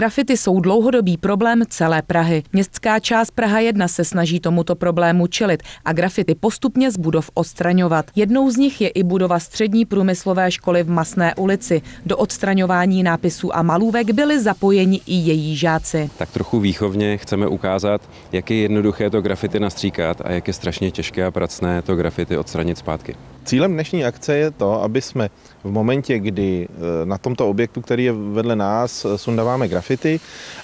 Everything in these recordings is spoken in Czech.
Grafity jsou dlouhodobý problém celé Prahy. Městská část Praha 1 se snaží tomuto problému čelit a grafity postupně z budov odstraňovat. Jednou z nich je i budova střední průmyslové školy v Masné ulici. Do odstraňování nápisů a malůvek byli zapojeni i její žáci. Tak trochu výchovně chceme ukázat, jak je jednoduché to grafity nastříkat a jak je strašně těžké a pracné to grafity odstranit zpátky. Cílem dnešní akce je to, aby jsme v momentě, kdy e, na tomto objektu, který je vedle nás, e, sundáváme grafity,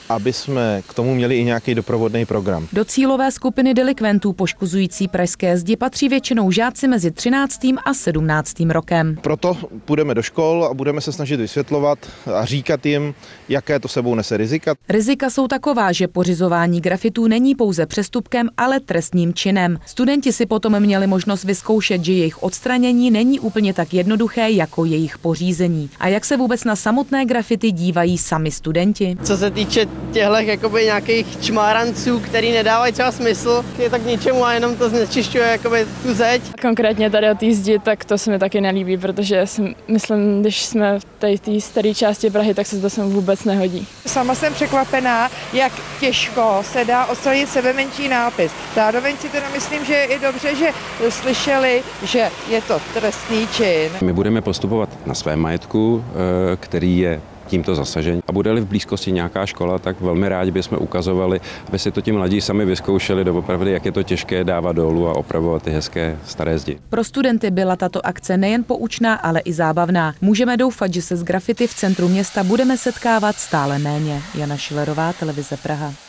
aby jsme k tomu měli i nějaký doprovodný program. Do cílové skupiny delikventů poškozující pražské zdi patří většinou žáci mezi 13. a 17. rokem. Proto půjdeme do škol a budeme se snažit vysvětlovat a říkat jim, jaké to sebou nese rizika. Rizika jsou taková, že pořizování grafitů není pouze přestupkem, ale trestním činem. Studenti si potom měli možnost vyzkoušet, že jejich odstranění není úplně tak jednoduché jako jejich pořízení. A jak se vůbec na samotné grafity dívají sami studenti? Co se týče těchto jakoby nějakých čmáranců, který nedávají třeba smysl, je tak ničemu a jenom to znečišťuje jakoby tu zeď. Konkrétně tady o té zdi, tak to se mi taky nelíbí, protože si myslím, když jsme v té staré části Prahy, tak se to sem vůbec nehodí. Sama jsem překvapená, jak těžko se dá odstranit sebe menší nápis. Zároveň si teda myslím, že je i dobře, že slyšeli, že je to trestný čin. My budeme postupovat na svém majetku, eh, který je tímto zasažen. A bude-li v blízkosti nějaká škola, tak velmi rádi bychom ukazovali, aby si to ti mladí sami vyzkoušeli doopravdy, jak je to těžké dávat dolů a opravovat ty hezké staré zdi. Pro studenty byla tato akce nejen poučná, ale i zábavná. Můžeme doufat, že se z grafity v centru města budeme setkávat stále méně. Jana Šilerová, televize Praha.